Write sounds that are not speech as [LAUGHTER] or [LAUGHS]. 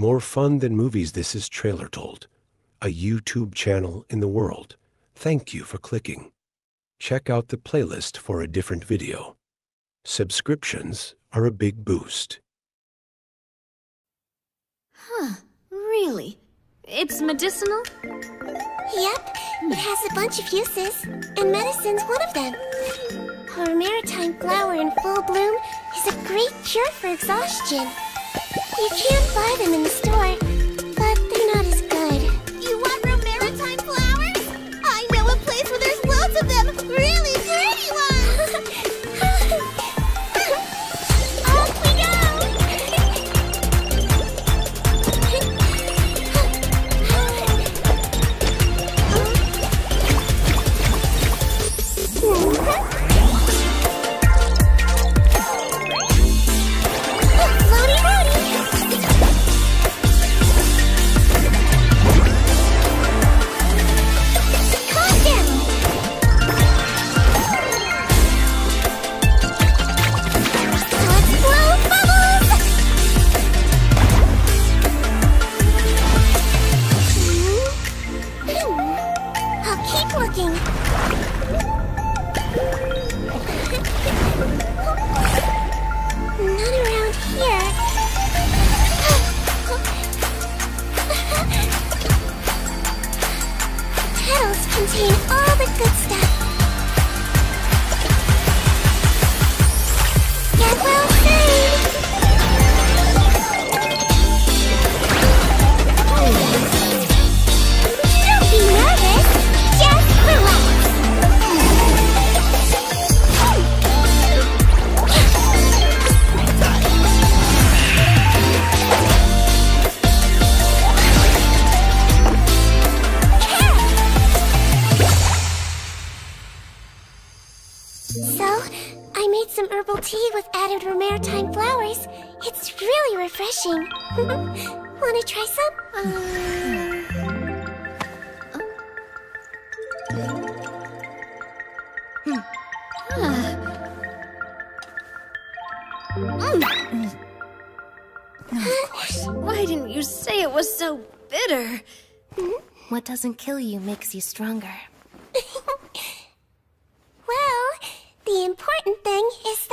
More fun than movies, this is Trailer Told, a YouTube channel in the world. Thank you for clicking. Check out the playlist for a different video. Subscriptions are a big boost. Huh, really? It's medicinal? Yep, it has a bunch of uses, and medicine's one of them. Our Romaritime flower in full bloom is a great cure for exhaustion. You can't buy them in the store, I'll keep around here. Petals contain all the good stuff. So, I made some herbal tea with added Romaritime flowers. It's really refreshing. [LAUGHS] Wanna try some? Why didn't you say it was so bitter? Hmm? What doesn't kill you makes you stronger. Is.